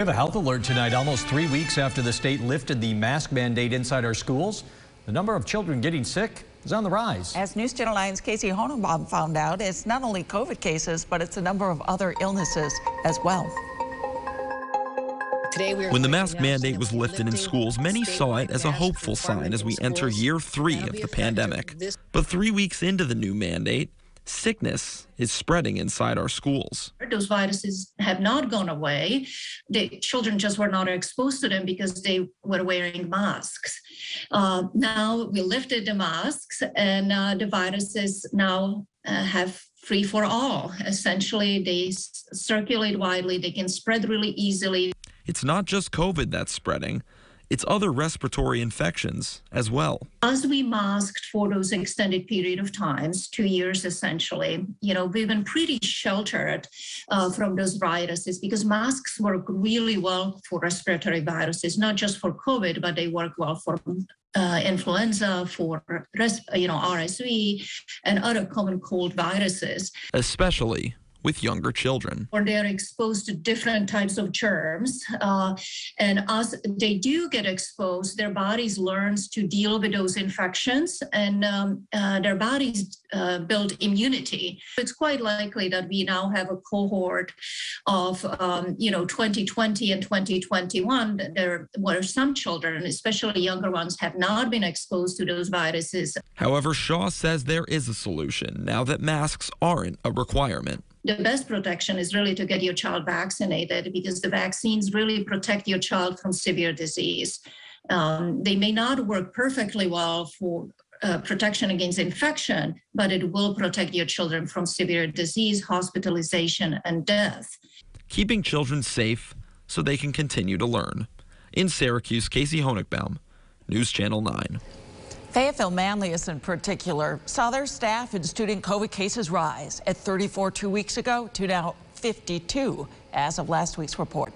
We have a health alert tonight, almost three weeks after the state lifted the mask mandate inside our schools. The number of children getting sick is on the rise. As News Channel 9's Casey Honigbaum found out, it's not only COVID cases, but it's a number of other illnesses as well. Today when the mask mandate was lifted in schools, many saw it as a hopeful sign as we enter year three of the pandemic. But three weeks into the new mandate, sickness is spreading inside our schools. Those viruses have not gone away. The children just were not exposed to them because they were wearing masks. Uh, now we lifted the masks, and uh, the viruses now uh, have free for all. Essentially, they s- circulate widely, they can spread really easily. It's not just COVID that's spreading, it's other respiratory infections as well. As we masked for those extended period of times, two years essentially, you know, we've been pretty sheltered uh, from those viruses because masks work really well for respiratory viruses, not just for COVID, but they work well for uh, influenza, for res- you know RSV, and other common cold viruses. especially with younger children. or they're exposed to different types of germs. Uh, and as they do get exposed, their bodies learns to deal with those infections and um, uh, their bodies uh, build immunity. It's quite likely that we now have a cohort of, um, you know, 2020 and 2021. that There were some children, especially younger ones, have not been exposed to those viruses However, Shaw says there is a solution now that masks aren't a requirement. The best protection is really to get your child vaccinated because the vaccines really protect your child from severe disease. Um, they may not work perfectly well for uh, protection against infection, but it will protect your children from severe disease, hospitalization, and death. keeping children safe so they can continue to learn. In Syracuse, Casey Honigbaum, News Channel 9. Fayetteville Manlius in particular saw their staff and student COVID cases rise at 34 two weeks ago to now 52 as of last week's report.